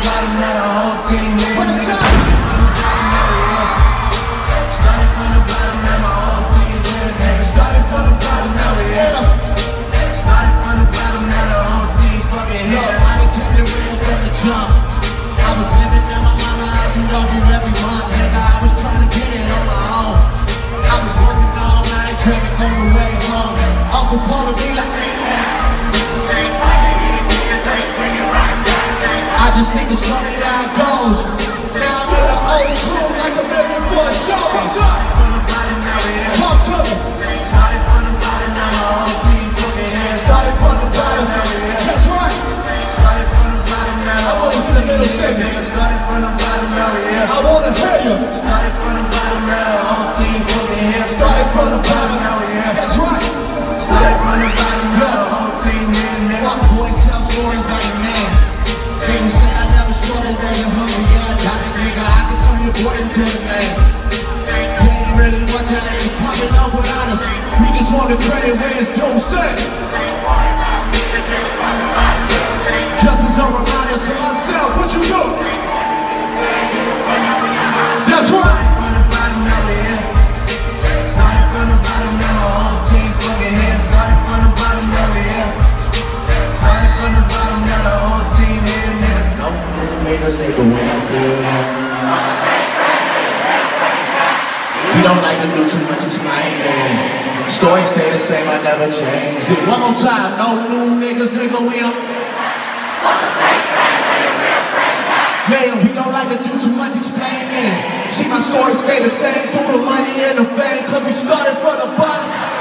now the whole team from the bottom, whole team from the bottom, from the bottom, whole team fucking. I from the jump. I was living in my. Nigga, I was trying to get it on my own. I was working all night, the way home. Uncle me like, Just think it's funny how it goes. Now I'm in the old crew like a million for a show. What's up? Started my team. Started. That's right. Started I wanna started from the now we here. I wanna hear you. Started turn your boy man. Really want to ain't popping up with honest. We just want the credit where it's due. Say. Don't like to do too much explaining. Stories stay the same, I never change. Good. One more time, no new niggas, nigga, we don't. Man, we don't like to do too much explaining. See, my story stay the same through the money and the fame, cause we started from the bottom.